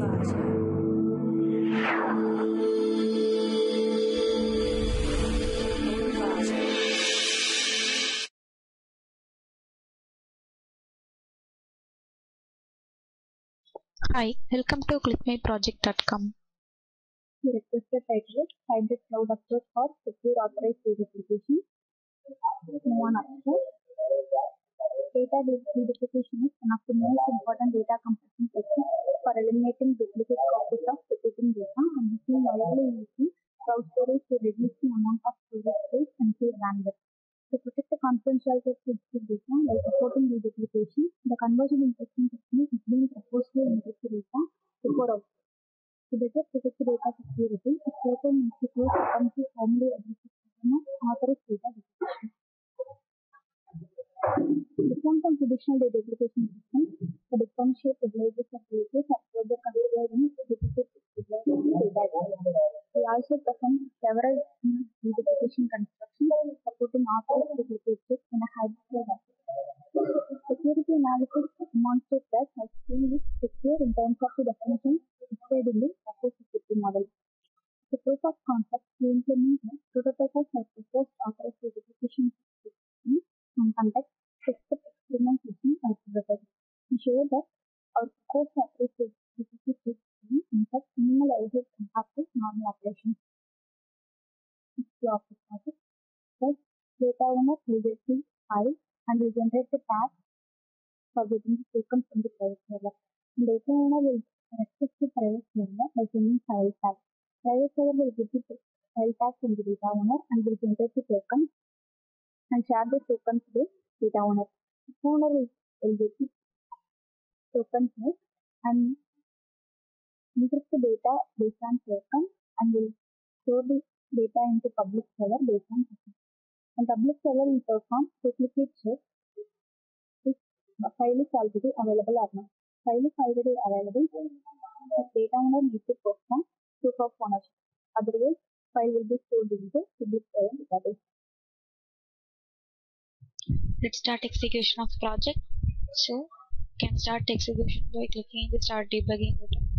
Hi, welcome to clickmyproject.com. The requested title is Hybrid Cloud Approach for Secure Authorized Deduplication. Move on abstract. Data deduplication is one of the most important data compression techniques for eliminating duplicate copies of repeating data and this is widely used in cloud storage to reduce the amount of storage space and save bandwidth. To protect the confidentiality of sensitive data while supporting deduplication, the conversion encryption technique is being proposed to encrypt the data before output. To better protect the data security, a certain institute attempts to formally address the problem of data duplication. Different from traditional deduplication systems, the differentiate privileges of data are further in duplicate data. We also present several deduplication constructions supporting authorized duplicate in a hybrid Security analysis demonstrates that HCM is secure in terms of the definition displayed in the The project. Thus, data owner will receive file and will generate the tag for getting the token from the private server. And data owner will access the private server by sending file tag. Private server will get the file tag from the data owner and will generate the token and share the token to the data owner. Data owner will, will get the token here and encrypt the data based on token and will store the data into public server based on. And public server will perform duplicate check if the file is already available or not. File is already available, the data owner needs to perform proof of ownership. Otherwise, file will be stored into public server database. Let's start execution of project. So, can start execution by clicking the start debugging button.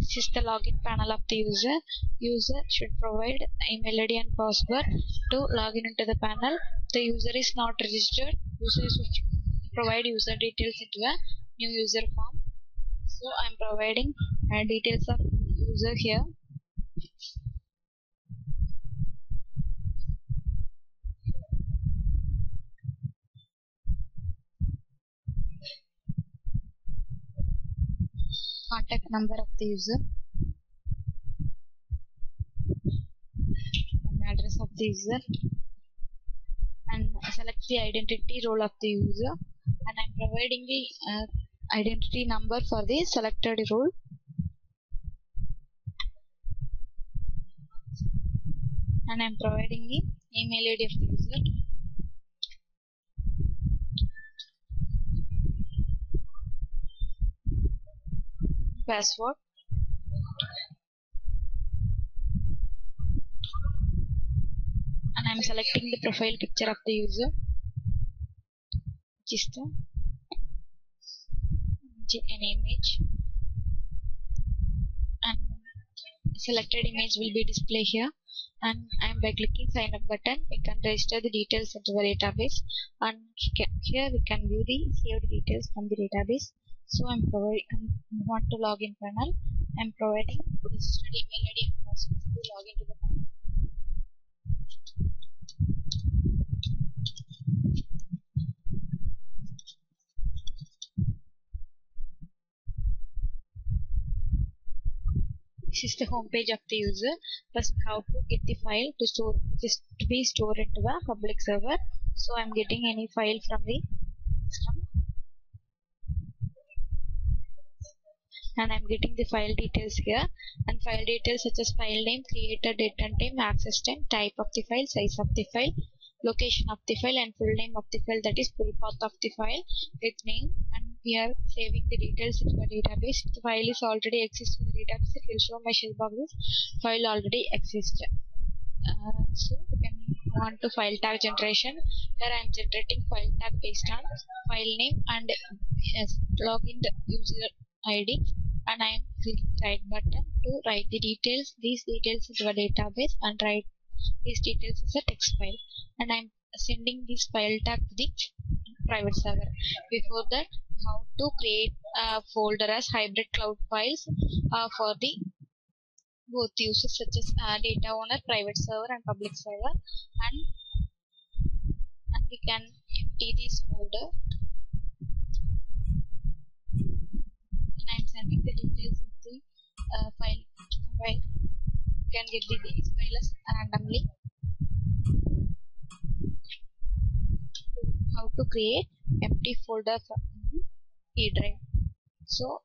This is the login panel of the user. User should provide email ID and password to login into the panel. The user is not registered. User should provide user details into a new user form. So I'm providing details of user here. Contact number of the user. And address of the user. And select the identity role of the user. And I'm providing the uh, identity number for the selected role. And I'm providing the email ID of the user password? And I'm selecting the profile picture of the user. Which is the an image. And selected image will be displayed here. And I'm by clicking sign up button. We can register the details into the database. And here we can view the saved details from the database so I'm providing I want to login panel. I'm providing registered email ID and password to log into the panel. This is the home page of the user. First how to get the file to store just to be stored into the public server. So i'm getting any file from the and i'm getting the file details here. And file details such as file name creator date and time access time type of the file size of the file location of the file and full name of the file that is full path of the file with name. And we are saving the details into a database. If the file is already exists in the database. It will show my message boxes. File already exists uh, so we can go on to file tag generation here I am generating file tag based on file name and yes, login user id and I am clicking right button to write the details. These details into a database and write these details as a text file. And I'm sending this file tag to the private server. Before that how to create a folder as hybrid cloud files uh, for the both users such as uh, data owner private server and public server. And we can empty this folder can get the files randomly. How to create empty folder from E drive. So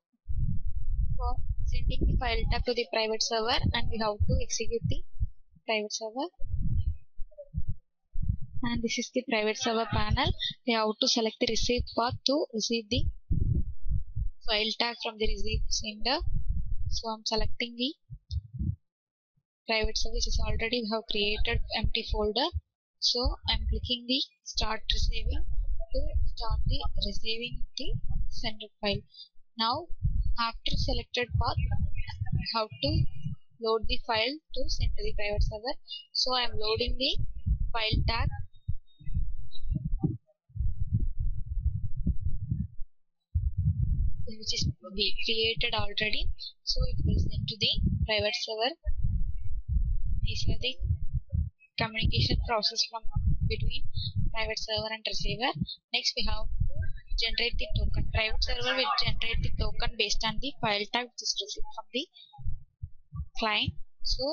for sending the file tag to the private server and we have to execute the private server. And this is the private server panel. We have to select the receive path to receive the file tag from the receive sender. So i'm selecting the private which already we have created empty folder. So i'm clicking the start receiving to start the receiving the sender file. Now after selected path how to load the file to send to the private server. So i'm loading the file tag. Which is created already. So it will send to the private server are the communication process from between private server and receiver. Next we have to generate the token. Private server will generate the token based on the file type which is received from the client. So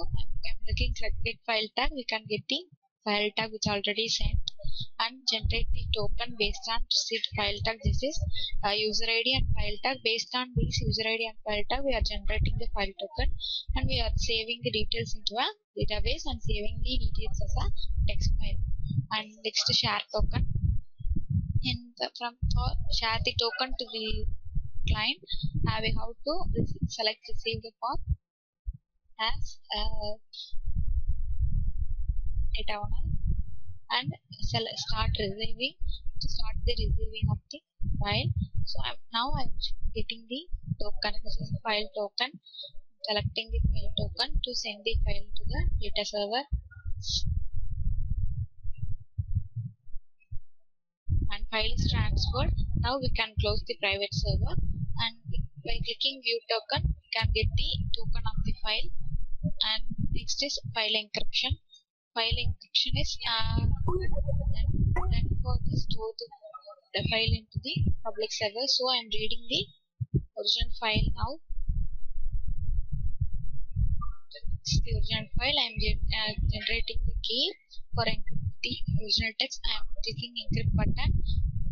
i'm looking the file tag we can get the file tag which already sent and generate the token based on received file tag. This is uh, user id and file tag. Based on this user id and file tag we are generating the file token and we are saving the details into a database and saving the details as a text file. And next share token. The from for share the token to the client uh, we have to select receive the path as uh, data owner and start receiving to start the receiving of the file. So I'm, now I'm getting the token this is file token. Selecting the file token to send the file to the data server. And file is transferred. Now we can close the private server. And by clicking view token we can get the token of the file. And next is file encryption file encryption is uh, then for the store the, the file into the public server. So i'm reading the original file now. It's the original file. I'm uh, generating the key for encrypt the original text. I'm clicking encrypt button.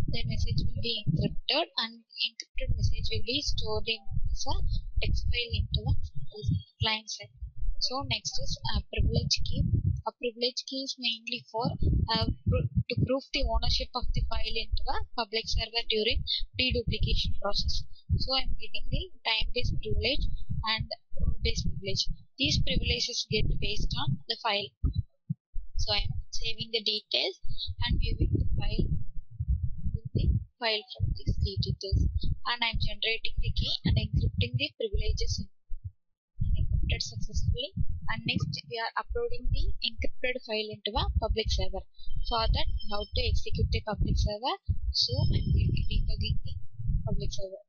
The message will be encrypted. And encrypted message will be stored in as a text file into the client side. So next is a privilege key a privilege key is mainly for uh, to prove the ownership of the file into a public server during deduplication process. So i'm getting the time based privilege and role based privilege. These privileges get based on the file. So i'm saving the details and viewing the file the file from these details. And i'm generating the key and encrypting the privileges and encrypted successfully and next we are uploading the encrypted file into a public server. For that how to execute the public server. So i'm going to debugging the public server.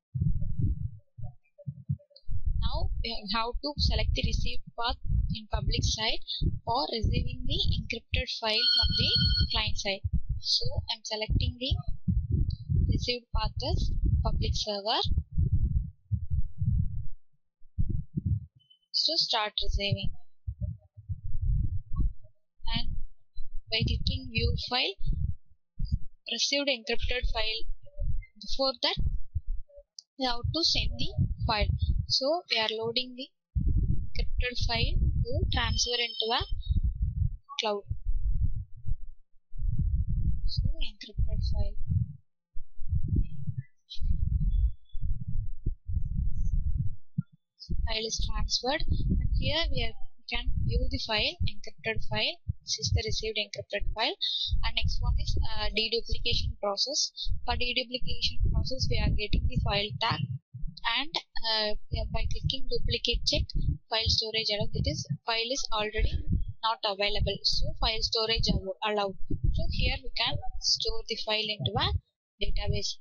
Now how to select the received path in public side for receiving the encrypted file from the client side so i'm selecting the received path as public server. So start receiving and by clicking view file received encrypted file. Before that we have to send the file. So we are loading the encrypted file to transfer into a cloud. So encrypted file. File is transferred. And here we, are, we can view the file encrypted file is the received encrypted file. And next one is uh, deduplication process. For deduplication process we are getting the file tag. And uh, by clicking duplicate check file storage allowed that is file is already not available. So file storage allowed so here we can store the file into a database